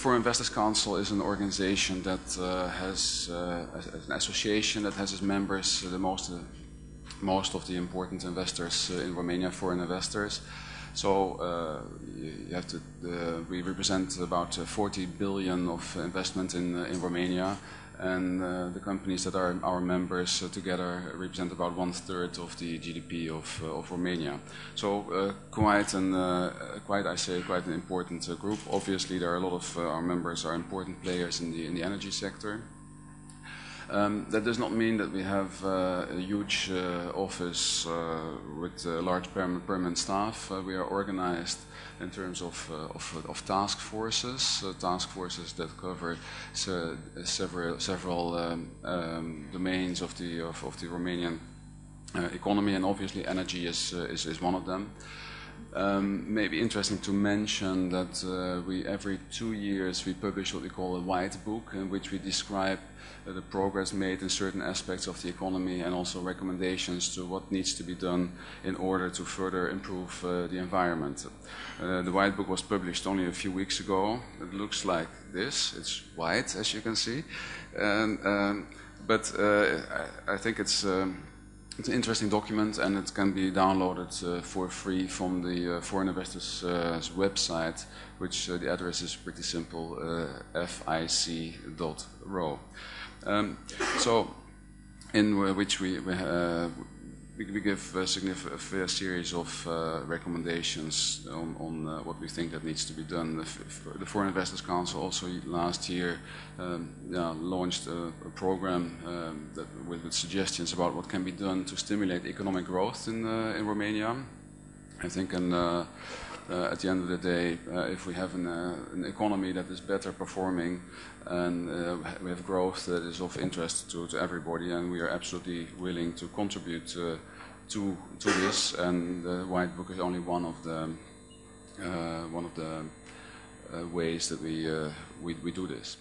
Foreign Investors Council is an organization that uh, has uh, an association that has as members uh, the most, uh, most of the important investors uh, in Romania, foreign investors. So uh, you have to, we represent about 40 billion of investment in, in Romania and uh, the companies that are our members uh, together represent about one third of the GDP of, uh, of Romania. So quite an, quite I say, quite an important group. Obviously, there are a lot of our members are important players in the in the energy sector. Um, that does not mean that we have uh, a huge uh, office uh, with large permanent staff. we are organized in terms of, of, of, task forces, task forces that cover several, several um, um, domains of the, of, of the Romanian economy, and obviously energy is, is, is one of them. Um, maybe interesting to mention that uh, we every two years we publish what we call a white book in which we describe uh, the progress made in certain aspects of the economy and also recommendations to what needs to be done in order to further improve uh, the environment. Uh, the white book was published only a few weeks ago. It looks like this. It's white as you can see. And, um, but uh, I, I, think it's um, it's an interesting document and it can be downloaded uh, for free from the uh, Foreign Investors uh, website, which uh, the address is pretty simple, uh, fic.ro. Um, so, in which we, we uh, we, we give a, a fair series of uh, recommendations on, on uh, what we think that needs to be done. The, the Foreign Investors Council also last year um, yeah, launched a, a program um, that, with, with, suggestions about what can be done to stimulate economic growth in, uh, in Romania. I think an, uh, uh, at the end of the day, uh, if we have an, an, economy that is better performing and we have growth that is of interest to, to everybody, and we are absolutely willing to contribute to to this, and the white book is only one of the uh, one of the uh, ways that we, uh, we we do this.